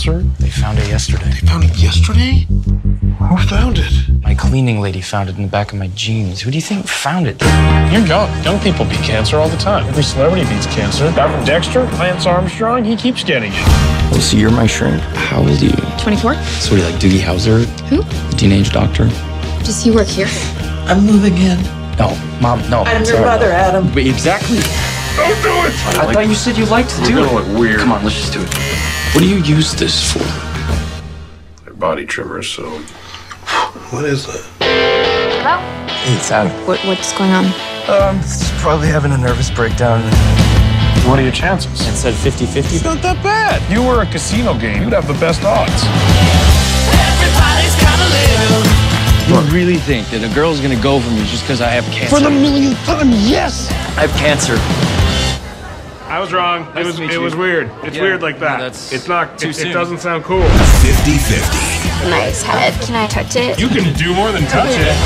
cancer? They found it yesterday. They found it yesterday? Who found it? My cleaning lady found it in the back of my jeans. Who do you think found it? You're young. Young people beat cancer all the time. Every celebrity beats cancer. Guy from Dexter, Lance Armstrong, he keeps getting it. So you're my shrink. How old are you? 24? So what are you like, Doogie Howser? Who? The teenage doctor? Does he work here? I'm moving in. No, mom, no. I'm your sorry. mother, Adam. Wait, exactly. Don't do it! I thought you said you liked to do You're it. gonna look weird. Come on, let's just do it. What do you use this for? They're body trimmers, so. What is that? It's Adam. What, what's going on? Um, he's probably having a nervous breakdown. What are your chances? It said 50-50. Not that bad. You were a casino game, you'd have the best odds. You really think that a girl's gonna go for me just because I have cancer? For the millionth time, yes! I have cancer. I was wrong. Nice it was it you. was weird. It's Yeah, weird like that. no, that's it's not too it, soon. it doesn't sound cool. 50 50. Nice head. Can I touch it? You can do more than touch it.